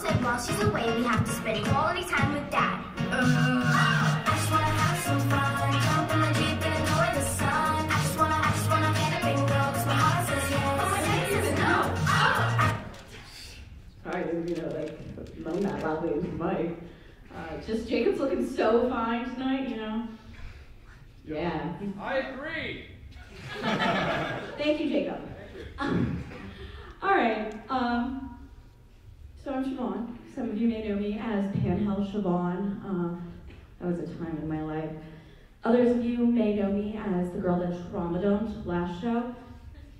said while she's away, we have to spend quality time with Dad. I just wanna have some fun, jump in the Jeep and enjoy the sun. I just wanna, I just wanna get a bingo, 'cause my heart says yes. But my head says no. Sorry, you know, like, moan that loudly into the mic. Uh, just Jacob's looking so fine tonight, you know? Yeah. I agree. Thank you, Jacob. all right. Um, so I'm Siobhan. Some of you may know me as Panhell Siobhan. Um, that was a time in my life. Others of you may know me as the girl that trauma dumped last show.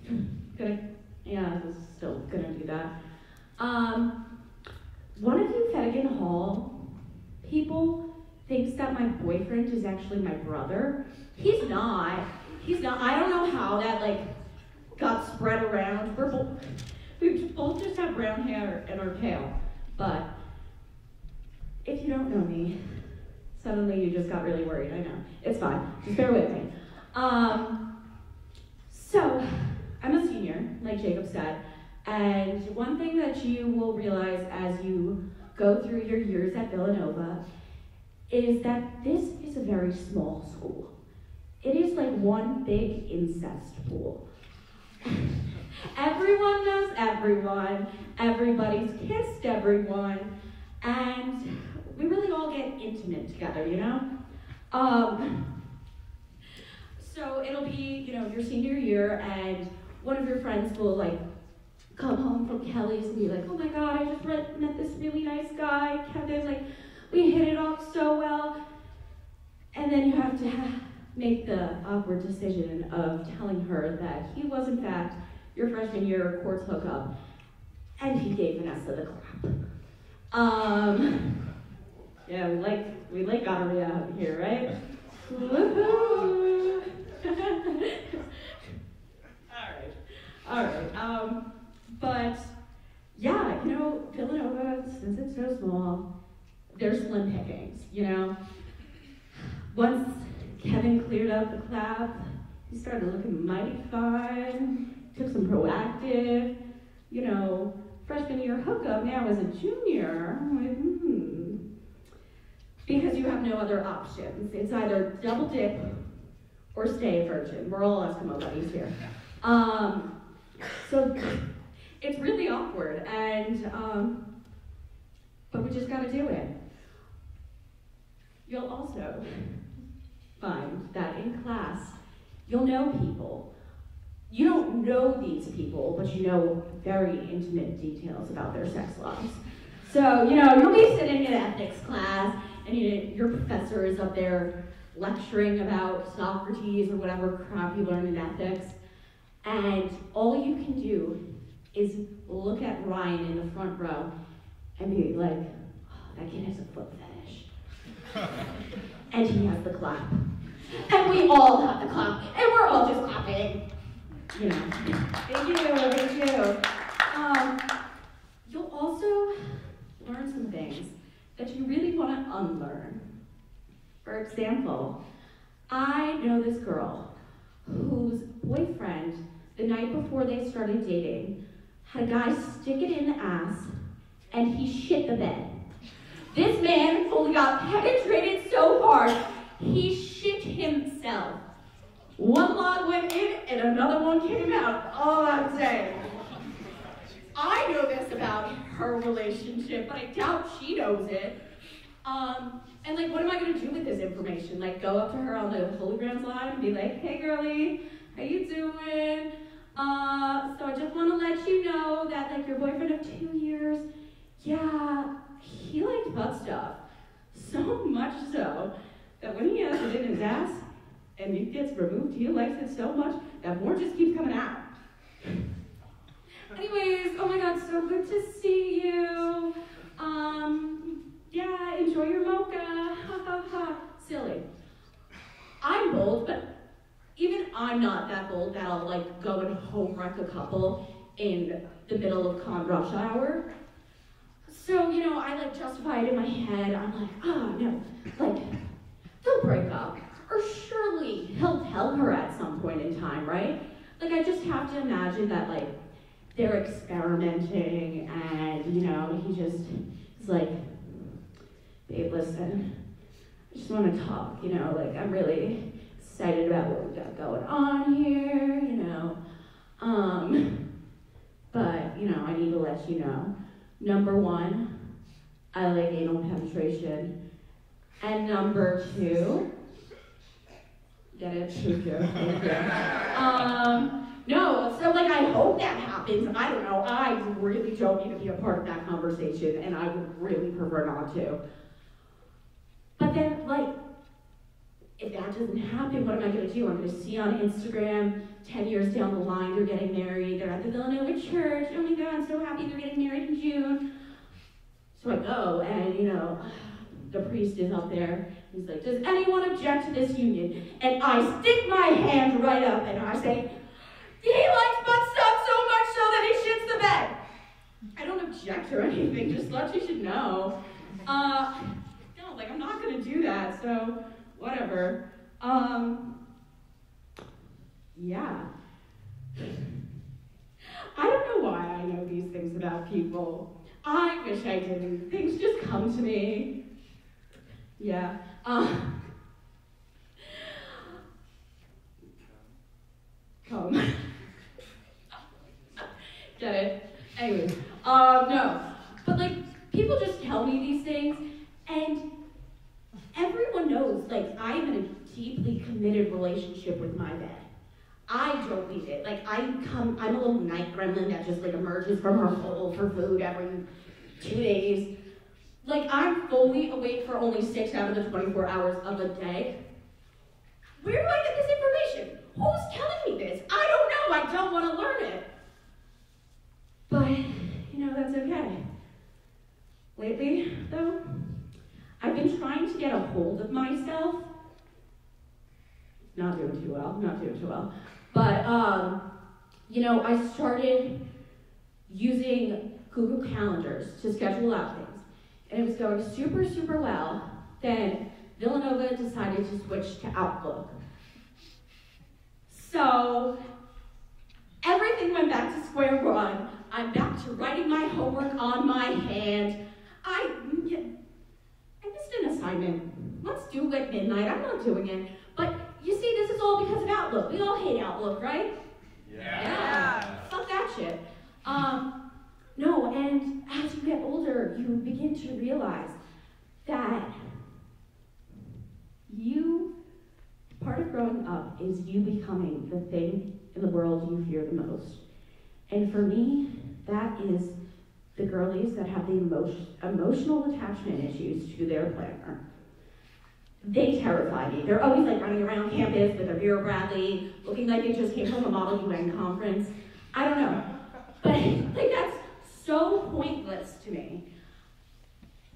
Gonna, yeah, I was still gonna do that. Um, one of you Fedigan Hall people thinks that my boyfriend is actually my brother. He's not. He's not. I don't know how that like got spread around. We're we both just have brown hair and are pale. But if you don't know me, suddenly you just got really worried. I know. It's fine. Just bear with me. Um, so I'm a senior, like Jacob said, and one thing that you will realize as you go through your years at Villanova is that this is a very small school. It is like one big incest pool. everyone knows everyone, everybody's kissed everyone, and we really all get intimate together, you know? Um, so it'll be, you know, your senior year, and one of your friends will like come home from Kelly's and be like, oh my god, I just met, this really nice guy, Kevin, like, we hit it off so well. And then you have to make the awkward decision of telling her that he was, in fact, your freshman year courts hookup, and he gave Vanessa the clap. Um, yeah, we like we like gonorrhea out here, right? Woohoo! all right, all right. Um, but yeah, you know, Villanova, since it's so small, there's slim pickings. You know, once Kevin cleared up the clap, he started looking mighty fine. Took some proactive, you know, freshman year hookup. Now as a junior, like, hmm. Because you have no other options. It's either double dip or stay a virgin. We're all Eskimo buddies here. Um, so it's really awkward, and um, but we just got to do it. You'll also find that in class, you'll know people. You don't know these people, but you know very intimate details about their sex lives. So, you know, you'll be sitting in ethics class, and you know, your professor is up there lecturing about Socrates or whatever crap you learn in ethics, and all you can do is look at Ryan in the front row and be like, oh, that kid has a foot fetish. and he has the clap. And we all have the clap. And we're all just clapping. You know. Thank you, thank you. Um, you'll also learn some things that you really want to unlearn. For example, I know this girl whose boyfriend, the night before they started dating, had a guy stick it in the ass and he shit the bed. This man fully got penetrated so hard, he shit himself. One log went in and another one came out. All I'm saying. I know this about her relationship, but I doubt she knows it. Um, and like, what am I gonna do with this information? Like, go up to her on the Holy Grounds line and be like, "Hey, girlie, how you doing? Uh, so I just want to let you know that like your boyfriend of two years, yeah, he liked butt stuff. So much so that when he has it in his ass and it gets removed, he likes it so much that more just keeps coming out. Anyways, oh my god, so good to see you. Um, yeah, enjoy your mocha. Ha ha ha. Silly. I'm bold, but even I'm not that bold that I'll like go and home wreck a couple in the middle of con rush hour. So, you know, I like justify it in my head. I'm like, oh no, like, they'll break up. Or surely he'll tell her at some point in time, right? Like, I just have to imagine that, like, they're experimenting, and you know, he just is like, babe, listen, I just want to talk, you know, like I'm really excited about what we got going on here, you know. Um, but, you know, I need to let you know. Number one, I like anal penetration. And number two, get it? You. Um, no, so like I hope that happens. I don't know. I really don't need to be a part of that conversation, and I would really prefer not to. But then, like, if that doesn't happen, what am I going to do? I'm going to see on Instagram 10 years down the line, they're getting married, they're at the Villanova church. Oh my God, I'm so happy they're getting married in June. So I go, and you know, the priest is up there. He's like, Does anyone object to this union? And I stick my hand right up and I say, He likes butt stuff so much so that he shits the bed. I don't object or anything, just let you should know. Uh, no, like I'm not gonna do that, so whatever. Um, yeah. I don't know why I know these things about people. I wish I didn't. Things just come to me. Yeah. Um, come. Get it? Anyway, um, no. But like, people just tell me these things, and everyone knows, like, I'm in a deeply committed relationship with my bed. I don't need it. Like, I come, I'm a little night gremlin that just like emerges from her hole for food every two days. Like, I'm fully awake for only six out of the 24 hours of a day. Where do I get this information? Who's telling me this? I don't know. I don't want to learn it. But, you know, that's okay. Lately, though, I've been trying to get a hold of myself. Not doing too well, not doing too well. But, um, you know, I started using Google Calendars to schedule out things. And it was going super, super well. Then Villanova decided to switch to Outlook. So everything went back to square one. I'm back to writing my homework on my hand. I, I missed an assignment. Let's do it at midnight. I'm not doing it. But you see, this is all because of Outlook. We all hate Outlook, right? Yeah. Fuck that shit. Um, no, and as you get older, you begin to realize that you, part of growing up is you becoming the thing in the world you fear the most. And for me, that is the girlies that have the emotion, emotional attachment issues to their planner. They terrify me. They're always like running around campus with a Vera Bradley, looking like they just came from a Model UN conference. I don't know. But like that's so pointless to me.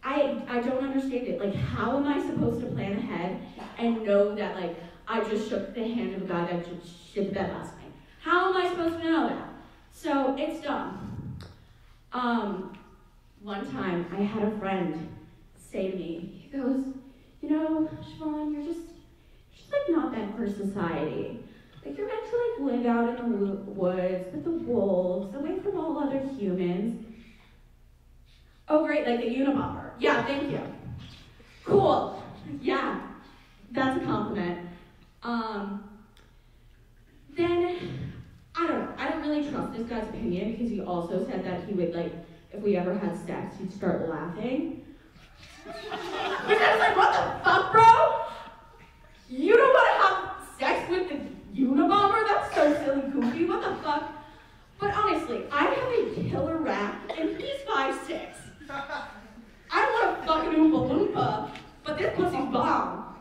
I I don't understand it. Like how am I supposed to plan ahead and know that like I just shook the hand of a guy that just shit the bed last night? How am I supposed to know that? So it's dumb. Um, one time I had a friend say to me, he goes, you know, Siobhan, you're just, you're just like not meant for society. Like you're meant to like live out in the woods with the wolves, away from all other humans. Oh great, like the Unabomber. Yeah, thank you. Cool. Yeah, that's a compliment. Um, then I don't know. I don't really trust this guy's opinion because he also said that he would like, if we ever had sex, he'd start laughing. Which I was like, what the fuck, bro? You don't want to have sex with the Unabomber? That's so silly, goofy. What the fuck? But honestly, I have a killer rap, and he's five six. I don't want to fucking Oompa Loompa, but this pussy's bomb.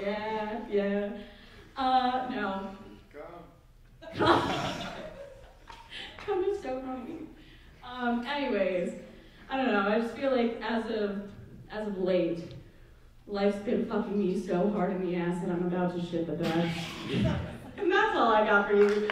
Yeah, yeah. Uh, no. Come. Come is so funny. Um, anyways, I don't know. I just feel like as of as of late, life's been fucking me so hard in the ass that I'm about to shit the bed. and that's all I got for you.